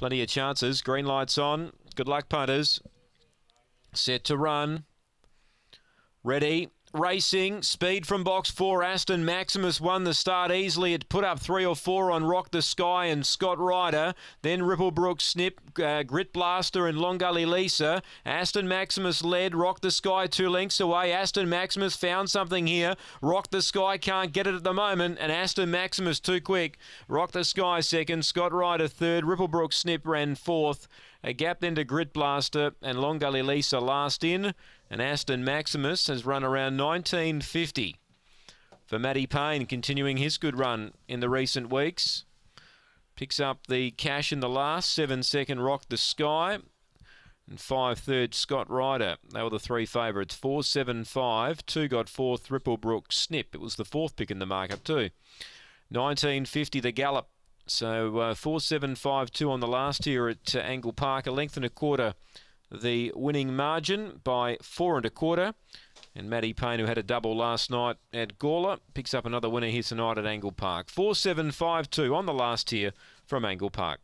Plenty of chances. Green lights on. Good luck, punters. Set to run. Ready. Racing, speed from box four. Aston Maximus won the start easily. It put up three or four on Rock the Sky and Scott Ryder. Then Ripplebrook, Snip, uh, Grit Blaster, and Long Gully Lisa. Aston Maximus led. Rock the Sky two lengths away. Aston Maximus found something here. Rock the Sky can't get it at the moment, and Aston Maximus too quick. Rock the Sky second. Scott Ryder third. Ripplebrook Snip ran fourth. A gap then to Grit Blaster and Long Gully Lisa last in. And Aston Maximus has run around 1950 for Matty Payne, continuing his good run in the recent weeks. Picks up the cash in the last, seven second Rock the Sky. And five third Scott Ryder. They were the three favourites. Four, seven, five. Two got fourth Ripplebrook Snip. It was the fourth pick in the market too. 1950 the Gallop. So uh, four, seven, five, two on the last here at uh, Angle Park. A length and a quarter the winning margin by four and a quarter. And Matty Payne, who had a double last night at Gawler, picks up another winner here tonight at Angle Park. 4752 on the last here from Angle Park.